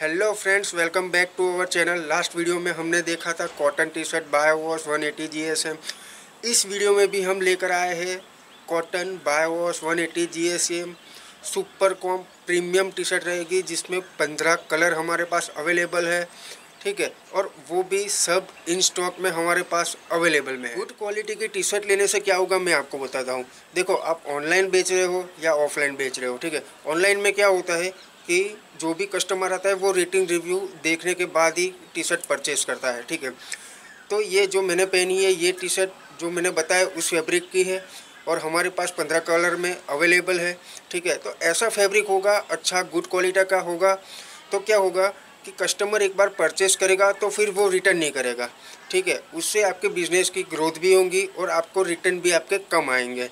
Hello friends welcome back to our channel last video में हमने देखा था cotton T shirt biowash one eighty G S M इस video में भी हम लेकर आए हैं cotton biowash one eighty G S M super combed premium T shirt रहेगी, जिसमें पंद्रह कलर हमारे पास अवेलेबल है, ठीक है? और वो भी सब इन स्टॉक में हमारे पास अवेलेबल में गुड क्वालिटी की टी शर्ट लेने से क्या होगा, मैं आपको बताता हूँ। देखो, आप ऑनलाइन बेच रहे हो या ऑफलाइन बेच रहे हो, ठीक है? ऑनलाइन में क्या होता है कि जो भी कस्टमर आता है, वो रेटिंग रिव्यू देखने के बाद ही टी शर्ट परचेज करता है, ठीक है? तो ये जो मैंने पहनी है, ये टी शर्ट जो मैंने बताया, उस फैब्रिक की है और हमारे पास पंद्रह कलर में अवेलेबल है, ठीक है? तो ऐसा फैब्रिक होगा अच्छा गुड क्वालिटी का होगा तो क्या होगा कि कस्टमर एक बार परचेस करेगा तो फिर वो रिटर्न नहीं करेगा, ठीक है? उससे आपके बिज़नेस की ग्रोथ भी होंगी और आपको रिटर्न भी आपके कम आएँगे।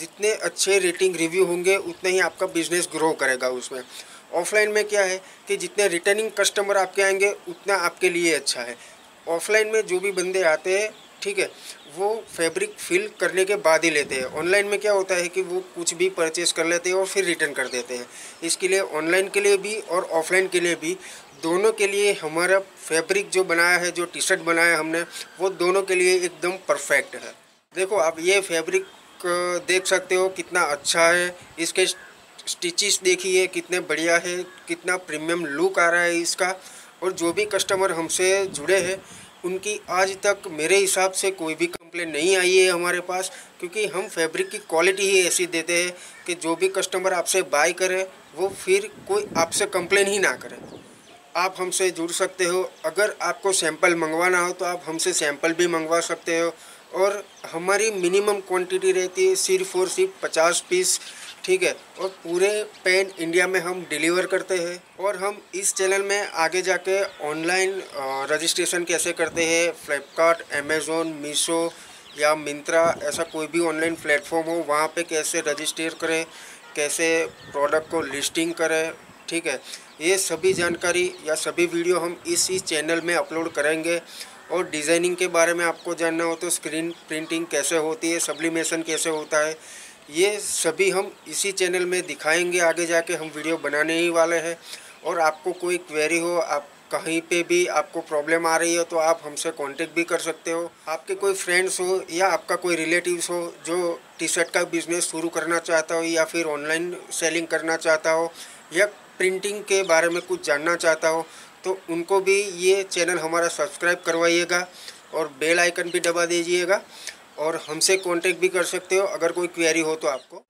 जितने अच्छे रेटिंग रिव्यू होंगे, उतने ही आपका बिज़नेस ग्रो करेगा उसमें। ऑफलाइन में क्या है कि जितने रिटर्निंग कस्टमर आपके आएँगे, उतना आपके लिए अच्छा है। ऑफलाइन में जो भी बंदे आते हैं, ठीक है, वो फैब्रिक फिल करने के बाद ही लेते हैं। ऑनलाइन में क्या होता है कि वो कुछ भी परचेस कर लेते हैं और फिर रिटर्न कर देते हैं। इसके लिए ऑनलाइन के लिए भी और ऑफलाइन के लिए भी दोनों के लिए हमारा फैब्रिक जो बनाया है, जो टी शर्ट बनाया हमने, वो दोनों के लिए एकदम परफेक्ट है। देखो, आप ये फैब्रिक देख सकते हो कितना अच्छा है। इसके स्टिचेस देखिए कितने बढ़िया है, कितना प्रीमियम लुक आ रहा है इसका, और जो भी कस्टमर हमसे जुड़े हैं, उनकी आज तक मेरे हिसाब से कोई भी कंप्लेन नहीं आई है हमारे पास, क्योंकि हम फैब्रिक की क्वालिटी ही ऐसी देते हैं कि जो भी कस्टमर आपसे बाय करे, वो फिर कोई आपसे कंप्लेन ही ना करे। आप हमसे जुड़ सकते हो, अगर आपको सैंपल मंगवाना हो तो आप हमसे सैंपल भी मंगवा सकते हो, और हमारी मिनिमम क्वांटिटी रहती है सिर्फ़ और सिर्फ़ पचास पीस ठीक है? और पूरे पेन इंडिया में हम डिलीवर करते हैं और हम इस चैनल में आगे जाके ऑनलाइन रजिस्ट्रेशन कैसे करते हैं? फ्लिपकार्ट अमेज़ोन मीशो या मिंत्रा, ऐसा कोई भी ऑनलाइन प्लेटफॉर्म हो, वहाँ पे कैसे रजिस्टर करें? कैसे प्रोडक्ट को लिस्टिंग करें? ठीक है? ये सभी जानकारी या सभी वीडियो हम इस इस चैनल में अपलोड करेंगे। और डिज़ाइनिंग के बारे में आपको जानना हो तो स्क्रीन प्रिंटिंग कैसे होती है, सब्लिमेशन कैसे होता है ये सभी हम इसी चैनल में दिखाएँगे, आगे जाके हम वीडियो बनाने ही वाले हैं। और आपको कोई क्वेरी हो, आप कहीं पे भी आपको प्रॉब्लम आ रही हो तो आप हमसे कांटेक्ट भी कर सकते हो। आपके कोई फ्रेंड्स हो या आपका कोई रिलेटिव्स हो जो टी शर्ट का बिज़नेस शुरू करना चाहता हो या फिर ऑनलाइन सेलिंग करना चाहता हो या प्रिंटिंग के बारे में कुछ जानना चाहता हो तो उनको भी ये चैनल हमारा सब्सक्राइब करवाइएगा और बेल आइकन भी दबा दीजिएगा। और हमसे कांटेक्ट भी कर सकते हो अगर कोई क्वेरी हो तो आपको।